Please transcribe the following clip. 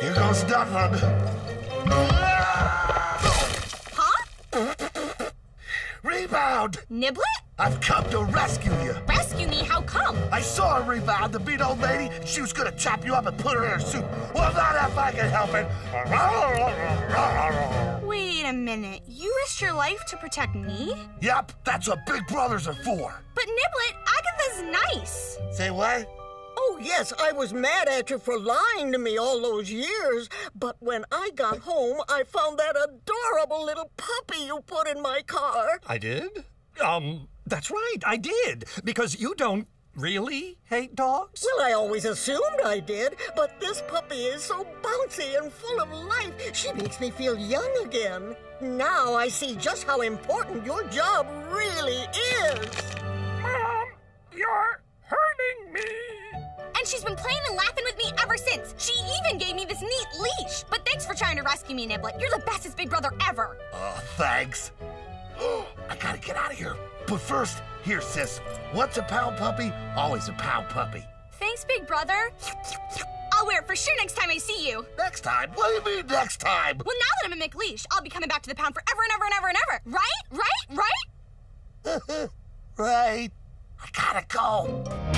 Here goes nothing. Huh? Rebound! Niblet? I've come to rescue you. Rescue me? How come? I saw a rebound, the beat old lady. She was gonna chop you up and put her in her soup. Well, not if I can help it. Wait a minute. You risked your life to protect me? Yep, that's what big brothers are for. But Niblet, Agatha's nice. Say what? Oh, yes, I was mad at you for lying to me all those years. But when I got home, I found that adorable little puppy you put in my car. I did? Um, that's right, I did. Because you don't really hate dogs? Well, I always assumed I did, but this puppy is so bouncy and full of life. She makes me feel young again. Now I see just how important your job really is. And she's been playing and laughing with me ever since. She even gave me this neat leash. But thanks for trying to rescue me, Niblet. You're the bestest big brother ever. Oh, thanks. I gotta get out of here. But first, here, sis. What's a pound puppy? Always a pound puppy. Thanks, big brother. I'll wear it for sure next time I see you. Next time? What do you mean next time? Well, now that I'm a McLeish, I'll be coming back to the pound forever and ever and ever and ever. Right? Right? Right? right. I gotta go.